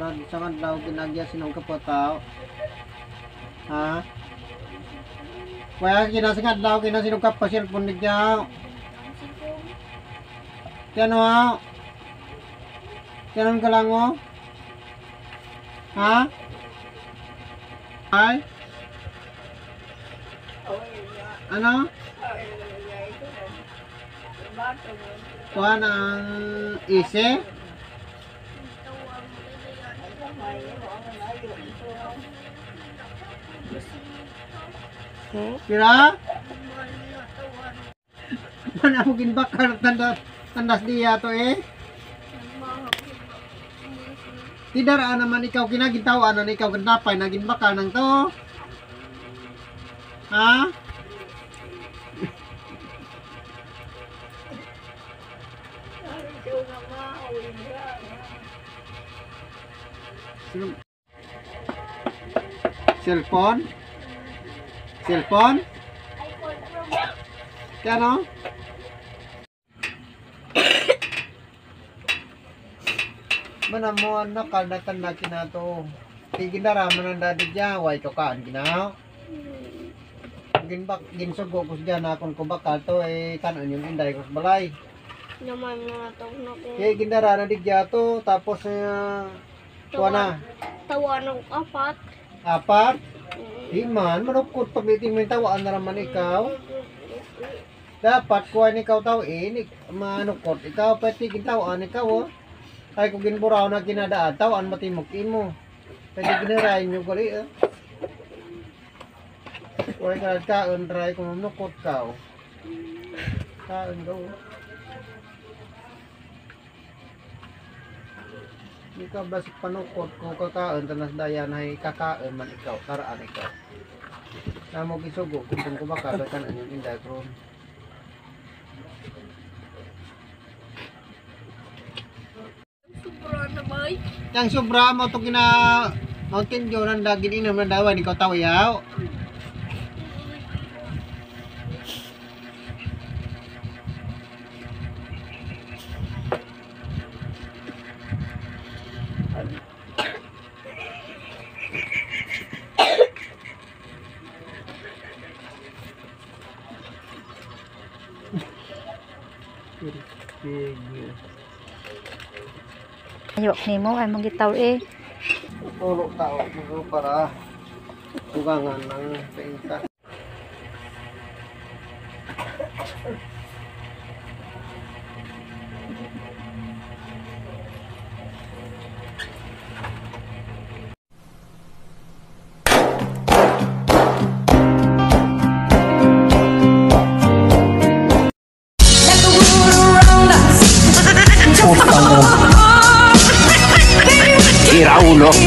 Lagi sa daw ginagya sinong kapotaw. Ha? Kaya kinasingat daw kinasinong kapasil pun digyaw. Yan o. Yan ka lang o. Ha? Ay? Ano? Kuha ng isi? Kira? Mana mungkin bakar tanda tandas dia to eh? Tidak ra naman ikaw kinagintawan na ikaw gandapay naging bakal nang to. Ha? Cellphone? Cellphone? Kano? Mana mo ano kaldatan na kinato. Tigindara man ang dadi dya, way to kaan ginaw. Ginbak ginsugo ko dyan akong kubakal to eh kanon yung inday ko sa balay. Naman nga tawag na ko. Kaya gindara na digya to tapos uh, kuha na Tawa ng apat. apat. Mm. Iman, manukot pag iting may tawaan na naman ikaw. Dapat kuha ni ikaw tao eh, manukot. Ikaw pati gintawaan ikaw oh. Ay kung ginburaw na kinadaan, tawaan matimok mo. Pwede ginirahin nyo gali eh. Kuha ka kaon, try kung manukot ka oh. Kaon daw. Ikaw basik panukot kung kakaon tanas dayan ay kakaon man ikaw, karaan ikaw. Namo gisugo kung kubaka kan anyong inday kron. Yang sobra mo to kina Mountain nang dagin inom na dawan ikaw tawayaw. Ayo nimo ay magitaw eh. Tulo tao mo para tugangan ng pingka. uno.